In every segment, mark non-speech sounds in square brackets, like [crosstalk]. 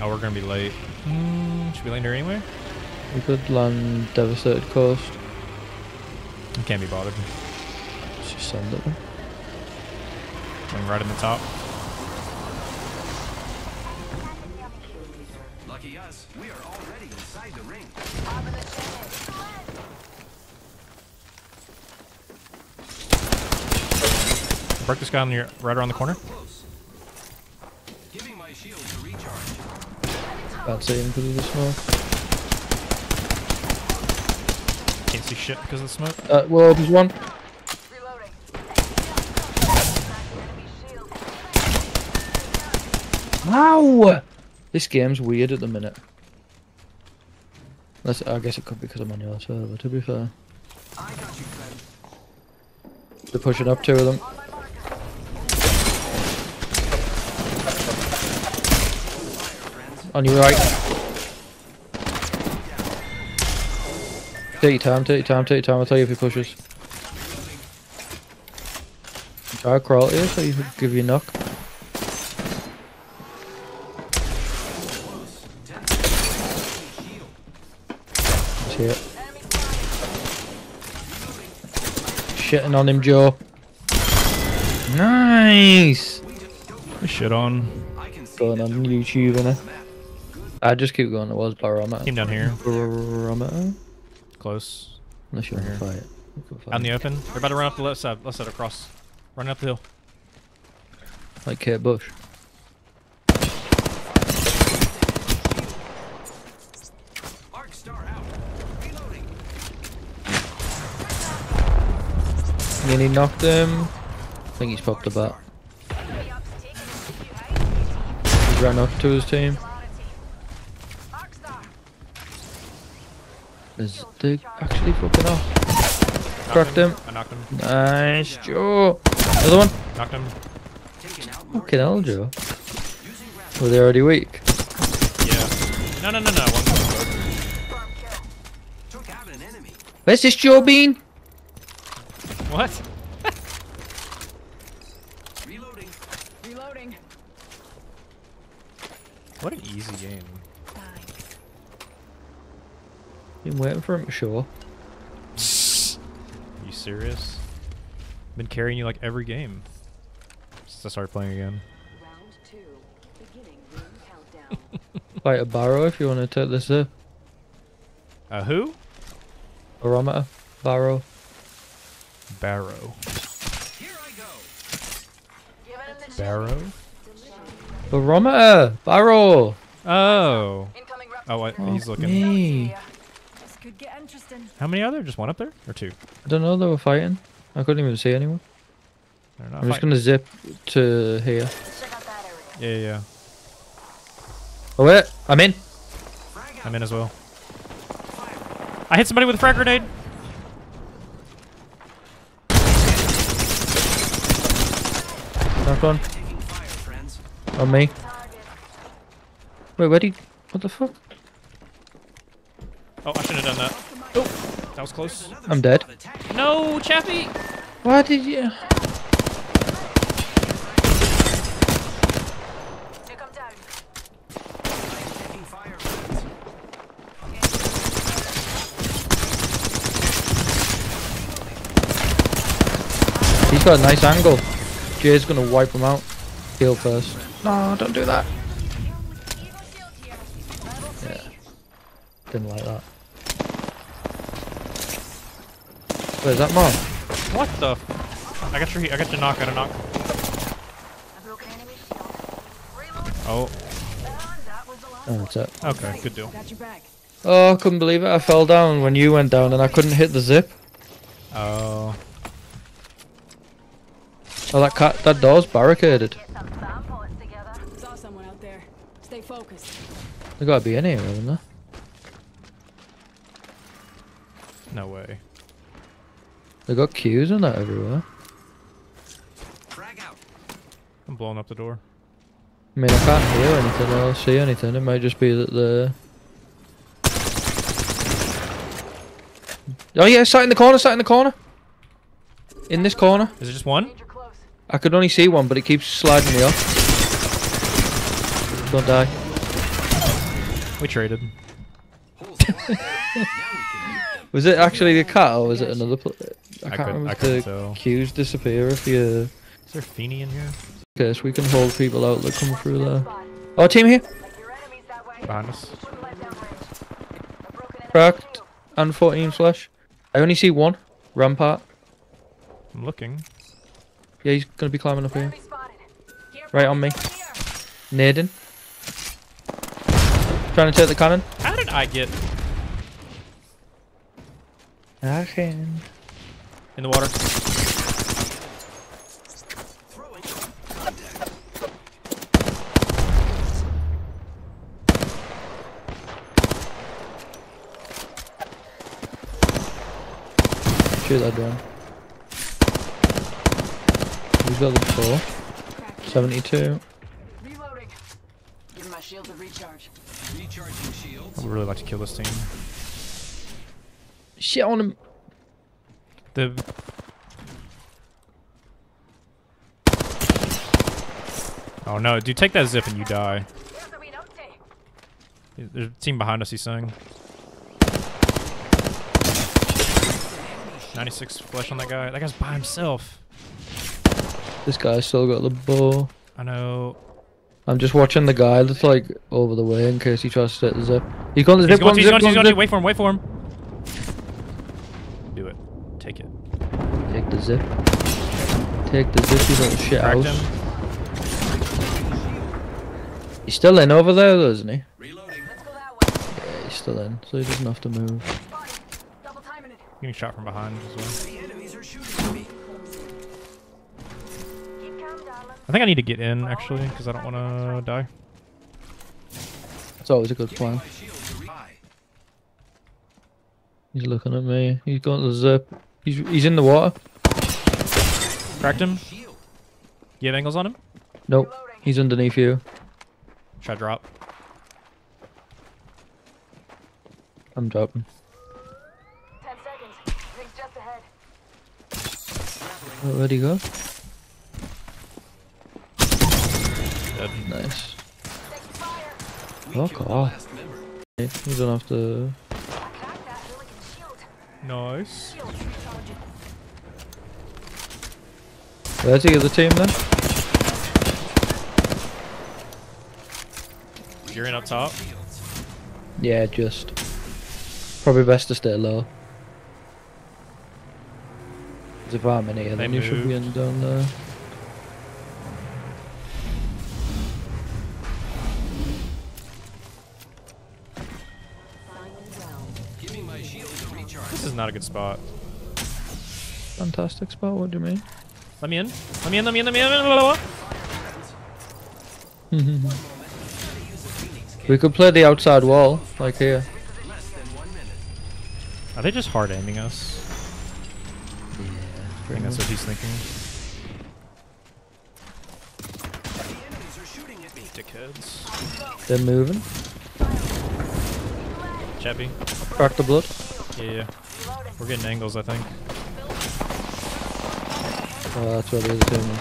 Oh, we're gonna be late. Mm, should we land here anyway? We could land devastated coast. I can't be bothered. Let's just send it. then. Land right in the top. Lucky us, we are already inside the ring. Break this guy on your right around the corner. Recharge. Can't see him because of the smoke. Can't see shit because of the smoke. Uh, well, there's one. Reloading. Wow! This game's weird at the minute. That's, I guess it could be because I'm on your server, to be fair. I got you, friend. They're pushing up two of them. On your right. Take your time, take your time, take your time. I'll tell you if he pushes. Try to crawl here so you can give you a knock. See it. Shitting on him, Joe. Nice! Shit on. I can see Going on YouTube, is on innit? The map. I just keep going. It was barometer. Team down here. Barometer? Close. Unless you Right want to here. fight. Fight. Out in the open. They're about to run up the left side. Left side across. Running up the hill. Like Kate Bush. Arc star out. Reloading. Nearly knocked him. I think he's popped a bat. He ran off to his team. Is they actually fucking off? Knocked Cracked him. I knocked him. Nice, Joe. Another one. Knocked him. Taking out more Fucking hell, Joe. Were they already weak? Yeah. No, no, no, no. One more. Took out an. Where's this Joe been? What? Reloading. [laughs] Reloading. What an easy game. Been waiting for him to show. Are you serious? Been carrying you like every game since I started playing again. Round two. Beginning ring countdown. [laughs] Fight a barrow if you want to take this uh, A who? barometer. Barrow. Barrow. Here I go. Give it the Barrow? Barometer! Barrow! Oh. Incoming rep. Oh, what? he's Fuck looking. Me. This could get interesting. How many are there? Just one up there? Or two? I don't know, they were fighting. I couldn't even see anyone. I'm just gonna zip to here. Let's check out that area. Yeah, yeah, yeah. Oh wait, I'm in. I'm in as well. I hit somebody with a frag grenade. Knock on. Taking fire, friends. On me. Wait, where'd he... What the fuck? Oh, I shouldn't have done that. Oh, that was close. I'm dead. No, Chappie. Why did you... Come down. Taking fire, friends. He's got a nice angle. Jay's gonna wipe him out. Heal first. No, don't do that. Yeah. Didn't like that. Where's that mark? What the? F I got your. I got your knock. I got a knock. I broke an enemy shield. Reload. Oh, And that was the last Oh, that's it. okay, good deal. Got your back. Oh, I couldn't believe it. I fell down when you went down and I couldn't hit the zip. Oh, Oh, that cat, that door's barricaded. Get some spam points together. Saw someone out there. Stay focused. There gotta be in here, isn't there? no way. They got queues and that everywhere. Frag out. I'm blowing up the door. I mean, I can't hear anything or see anything. It might just be that the. Oh yeah, sat in the corner, sat in the corner. In this corner. Is it just one? I could only see one, but it keeps sliding me off. Don't die. We traded. Holes wide. now we can nuke them. Was it actually the cat or was it another I I can't couldn't- remember I if couldn't the tell. cues disappear if you... Is there Feeny in here? Guess we can hold people out that come through there. Oh, team here! Like your enemies that way. Behind us. Wouldn't let them range. A broken enemy Cracked. And 14 flash. I only see one. Rampart. I'm looking. Yeah, he's gonna be climbing up here. Right on me. Naden. Trying to take the cannon. How did I get I can. In the water? Shoot that drone. Who's got the four? 72. Reloading. Give my shields a recharge. Recharging shields. I would really like to kill this team. Shit on him. The Oh no, dude, take that zip and you die. There's a reload. There's a team behind us, he's saying. 96 flesh on that guy. That guy's by himself. This guy's still got the bow. I know. I'm just watching the guy that's like over the way in case he tries to set the zip. He's going to He's zip, going he's going to, he's going. Wait for him, wait for him. Do it. Take it. Take the zip. Take the zip, you little shit Cracked house. him. He's still in over there though, isn't he? Reloading. Let's go that way. Yeah, he's still in, so he doesn't have to move. Spotted. Double. Getting shot from behind as well. The enemies are shooting at me. Keep calm, darling. I think I need to get in, actually, because I don't want to die. It's always a good plan. My shields are re- high. He's looking at me. He's got the zip. He's he's in the water. Cracked him. You have angles on him? Nope. He's underneath you. Try to drop. I'm dropping. Ten seconds. Rings just ahead. Oh, where'd he go? Dead. Nice. Taking fire. We Fuck off. last member. You don't have to. Crack that Milligan shield. Nice. Shield recharging. Where's the other team then? You're in up top. Yeah, just. Probably best to stay low. 'Cause if I'm in here, then you should be in down there. Giving my shields a recharge. This is not a good spot. Fantastic spot, what do you mean? Let me in. Let me in, let me in, let me in. Blah, blah, blah. we could play the outside wall, like here. Less than one minute. Are they just hard aiming us? Yeah, I think that's what he's thinking. The enemies are shooting at me. Dickheads. They're moving. Chappy. Crack the blood. Yeah, yeah. We're getting angles, I think. Oh, that's where the other team is.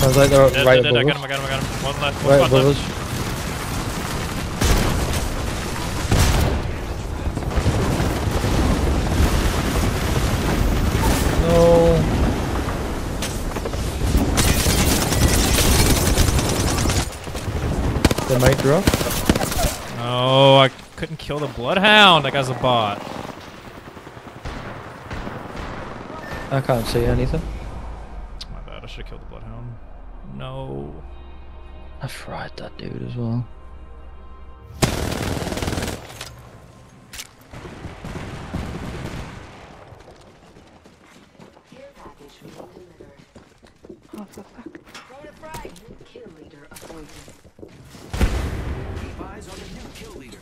Sounds like they're Dead, right dead, dead. I got him, I got him, I got him. One left, one Right spot above left. us. No. They might drop. Oh, I couldn't kill the bloodhound. That guy's a bot. I can't see anything. My bad. I should have killed the bloodhound. No. I fried that dude as well. Care package being delivered. Throwing a frag. Kill leader appointed. Keep eyes on the new kill leader.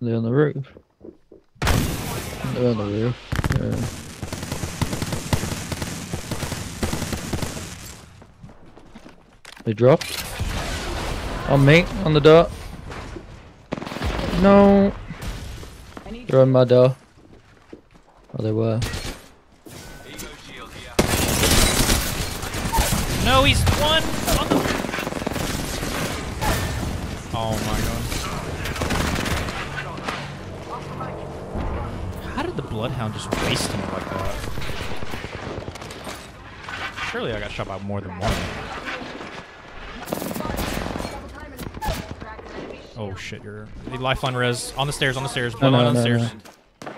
They're on the roof. They're on the roof. Yeah. They dropped. Oh, on me, on the door. No. I They're on my door. Oh, they were. No! No, he's one on the. Oh my god. How did the Bloodhound just waste him like that? Surely I got shot by more than one. Oh shit, you're the lifeline res on the stairs, on the stairs, No, no, bloodline on the no, stairs. no.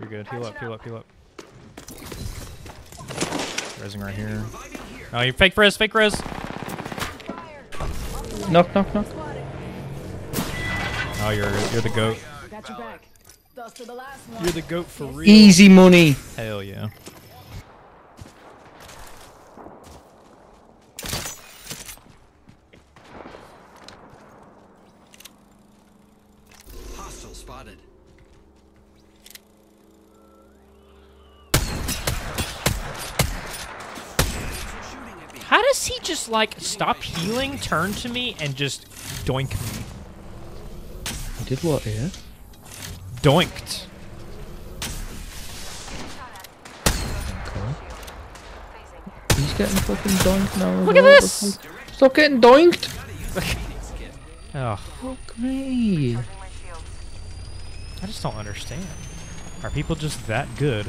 You're good. Heal up, heal up, heal up. Resing right here. Oh, you fake res, fake res. Knock, knock, knock. Oh, you're you're the goat. Got your back. Thus to the last one. You're the goat for real. Easy money. Hell yeah. Hostile spotted. Shooting at me. How does he just like stop healing, turn to me, and just doink me? He did what here? Doinked. Okay. He's getting fucking doinked now. Look at well. this! Stop getting doinked. [laughs] Oh, Fuck me. I just don't understand. Are people just that good?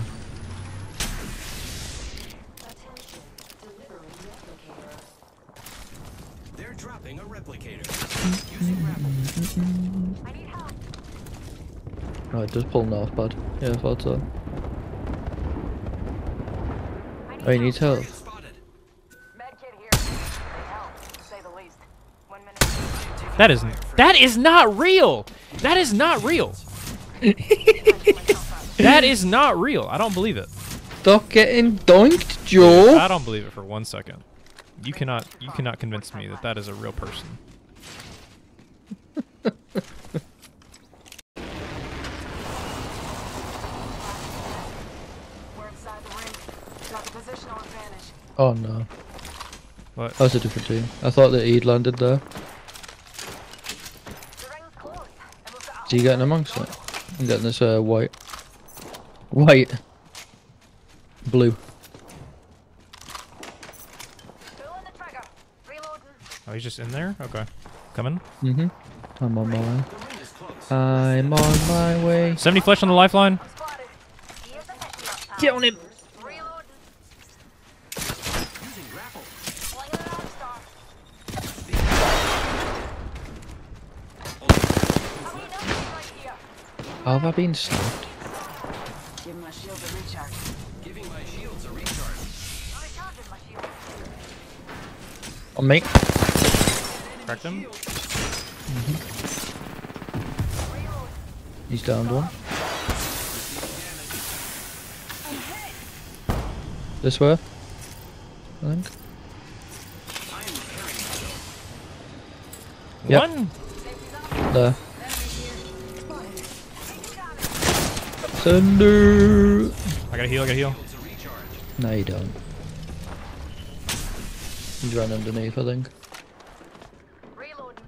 Oh, pulling off, bud. Yeah, I thought so. Oh, he needs help. Target spotted. Medkit here. They help, to say the least. One minute. That is that is not real. That is not real. [laughs] that is not real. I don't believe it. Stop getting doinked, Joe. I don't believe it for one second. You cannot you cannot convince me that that is a real person. We're inside the ring. Got the positional advantage. Oh no, What? that was a different team. I thought that he'd landed there. The ring's close. And we've got Is he getting amongst it? I'm getting this uh, white. White. Blue. pulling the trigger. Reloading. Oh, he's just in there. Okay, coming. Mm-hmm. I'm on my way. The ring is close. I'm on my way. 70 flesh on the lifeline. Spotted. Here's the mission up top. Get on him. Reloading. Using grapple. Slinging an arc star. I mean, nothing right here. How have I been stabbed? Give my shield a recharge. Giving my shields a recharge. Recharging my shield. On me. Cracked him. Mm-hmm. He's downed one. This way. I think. Yep. One. There. Thunder. I gotta heal. I gotta heal. Shields a recharge. No, you don't. He's run underneath, I think. Reloading.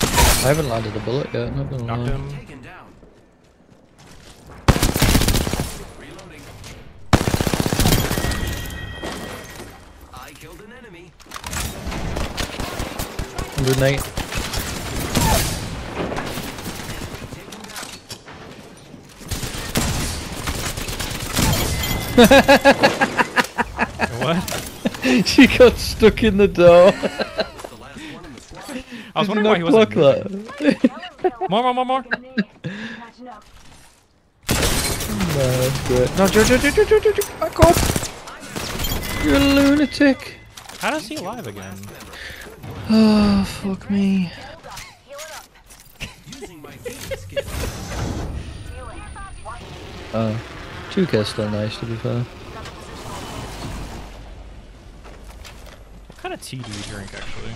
I haven't landed a bullet yet, not gonna Knocked lie. him. Taken down. Reloading. I killed an enemy. 108. What? [laughs] she got stuck in the door. The last one in the squad. I was Did wondering why he wasn't. block moving. that? More, more, more, more. Catching up. No, that's great. No, Joe, Joe, Joe, Joe, Joe, Joe, Joe, back off! You're a lunatic. How does he alive again? Oh, fuck me. Hold up. Heal it up. Using my phoenix skin. Healing. Watch. Uh. Oh, 2K's still nice to be fair. What kind of tea do you drink, actually?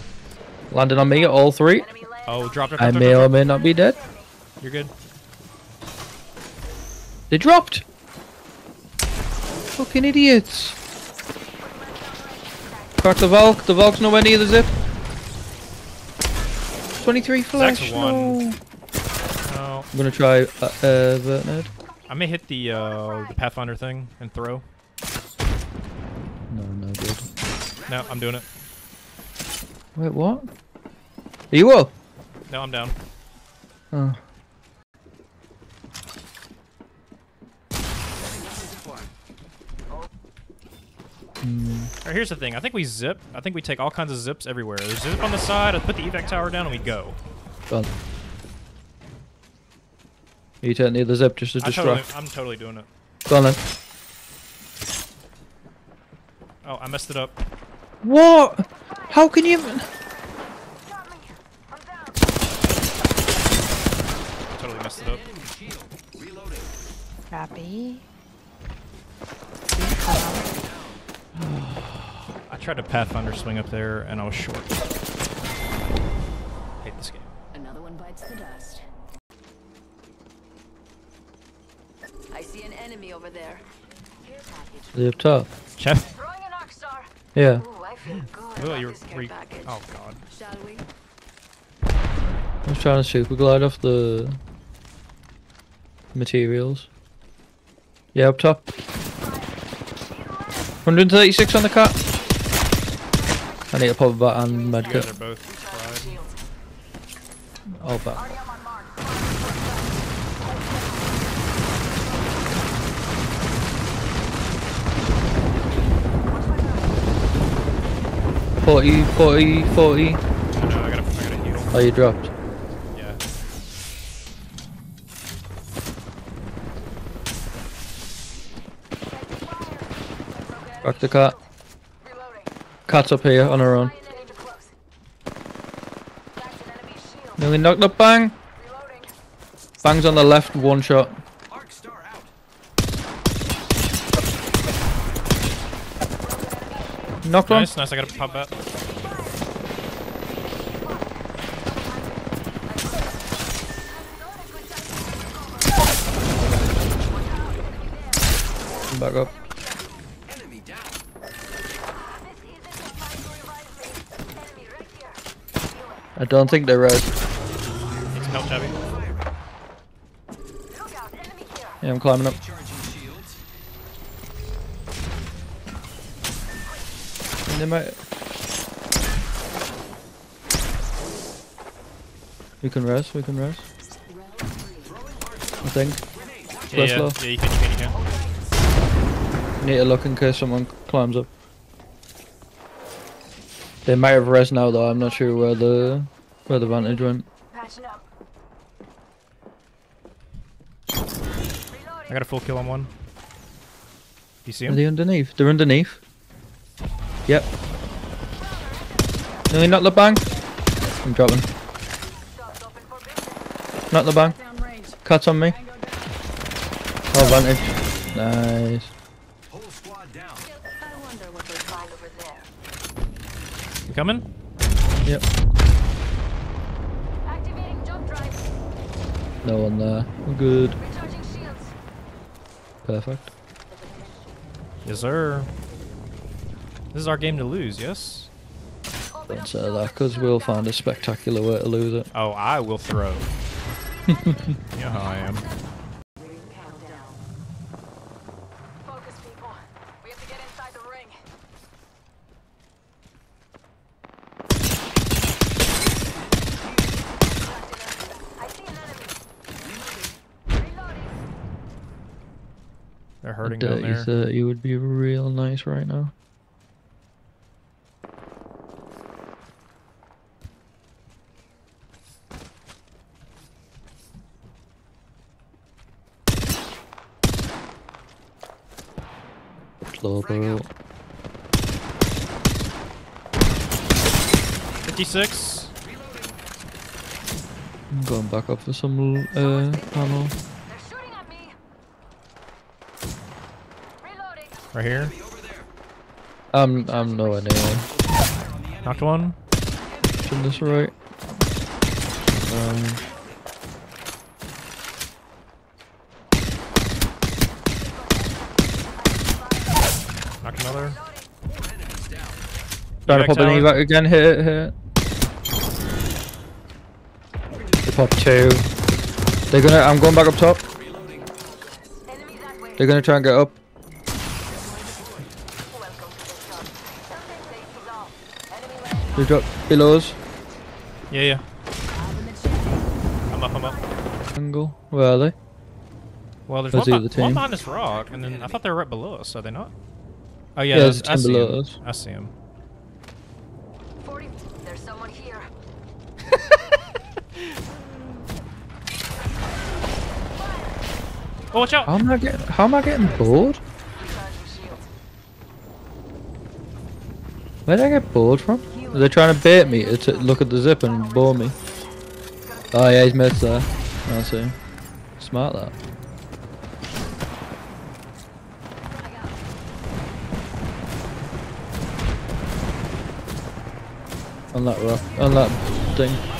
Landed on me, all three. Oh, dropped it. I may or may not be dead. You're good. They dropped! Fucking idiots. Crack the Valk. The Valk's nowhere near the zip. 23 flash. Zach's one. No. No. I'm gonna try uh, uh, Vert Nerd. I may hit the uh, the Pathfinder thing and throw. No, no good. No, I'm doing it. Wait, what? Are you up? No, I'm down. Oh. Hmm. Alright, here's the thing. I think we zip. I think we take all kinds of zips everywhere. There's zip on the side. I put the evac tower down and we go. Done. You take the other zip just to I totally, distract. I'm totally doing it. Go on then. Oh, I messed it up. What? How can you? Totally messed it up. Enemy Crappy. [sighs] I tried to Pathfinder swing up there and I was short. He's up top. Chef? Yeah. Ooh, you were re Oh god. Shall we? I'm trying to super glide off the materials. Yeah, up top. 136 on the cat. I need to pop that and medkit. All back. 40, 40, 40. No, no, I gotta, I gotta heal. Oh, you dropped. Yeah. Fuck the cat. Cat's up here on her own. Nearly knocked up, bang! Bang's on the left, one shot. Knocked one. Nice, nice. I gotta pop that. Back up. I don't think they're red. Need some help, Tabby. Yeah, I'm climbing up. They might. We can rest. We can rest. I think. Yeah, Less yeah, low. yeah, you can, you can, you can. Need to look in case someone climbs up. They might have res now though. I'm not sure where the where the vantage went. I got a full kill on one. You see Are they underneath? They're underneath. Yep. Nearly not the bang. I'm dropping. Not the bang. Down range. Cat's on me. Oh, vantage. Nice. Whole squad down. I wonder what they find over there. You coming? Yep. Activating jump drive. No one there. We're good. Recharging shields. Perfect. Yes, sir. This is our game to lose, yes? Don't say uh, that, because we'll find a spectacular way to lose it. Oh, I will throw. you know how I am. Panel down. Focus, people. We have to get inside the ring. I see an enemy. Reloading. They're A hurting down there. 30 would be real nice right now. Slow bro. 56. I'm going back up for some uh, ammo. They're shooting at me. Reloading. Right here. I'm I'm nowhere near. Fire the. Knocked one. From this right. Um, Knocked another. Enemies down. Trying to pop an evac again. Hit it, hit it. They pop two. They're gonna. I'm going back up top. They're gonna try and get up. Welcome to the sun. Something safe is off. Enemy land. They drop below us. Yeah, yeah. I'm up, I'm up. Angle. Where are they? Well, there's That's one, the other one behind this rock, and then I thought they were right below us. Are they not? Oh yeah, Yeah, there's, there's I see below him. us. I see him. 40. There's someone here. Oh, watch out! How am I getting? How am I getting bored? Where did I get bored from? Are they trying to bait me to look at the zip and bore me? Oh yeah, he's missed there. I see. Smart that. On that rock, on that thing.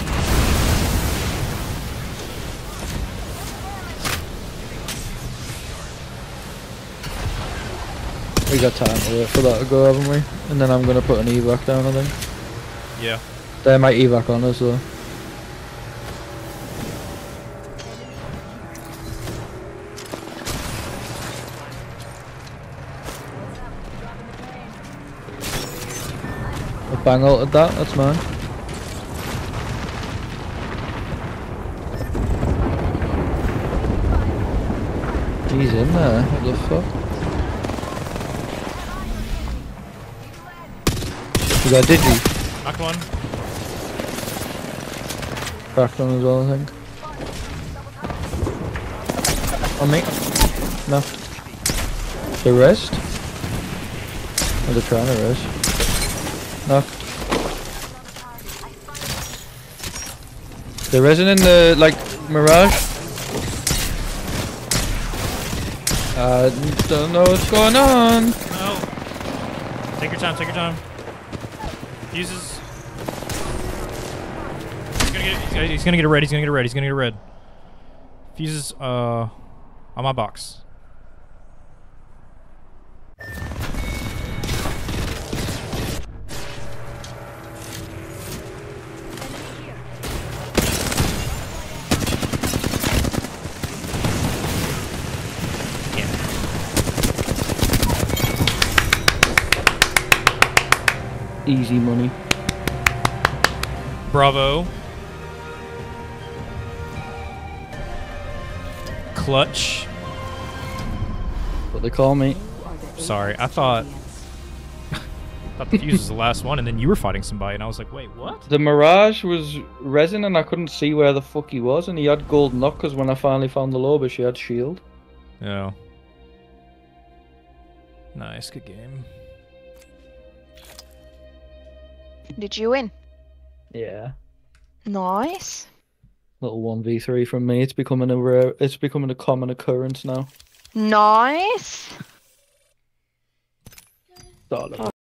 Got time to wait for that to go, haven't we? And then I'm gonna put an evac down, I think. Yeah. They might evac on us though. I bang out at that, that's mine. He's in there, what the fuck? You got Digi Knocked one. cracked on as well, I think. On me. No. The rest? Or they're trying to rest. No. They're resing in the, like, Mirage. I don't know what's going on. No. Take your time. Take your time. Fuses. He's gonna get. He's gonna, he's gonna get a red. He's gonna get a red. He's gonna get a red. Fuses. Uh, on my box. Easy money. Bravo. Clutch. What they call me. Sorry, I thought. thought the fuse was the last one, and then you were fighting somebody, and I was like, wait, what? The Mirage was resin and I couldn't see where the fuck he was and he had gold knock because when I finally found the Loba she had shield. Oh. Nice, good game. Did you win? Yeah. Nice. Little 1v3 from me. It's becoming a rare it's becoming a common occurrence now. Nice. Darling.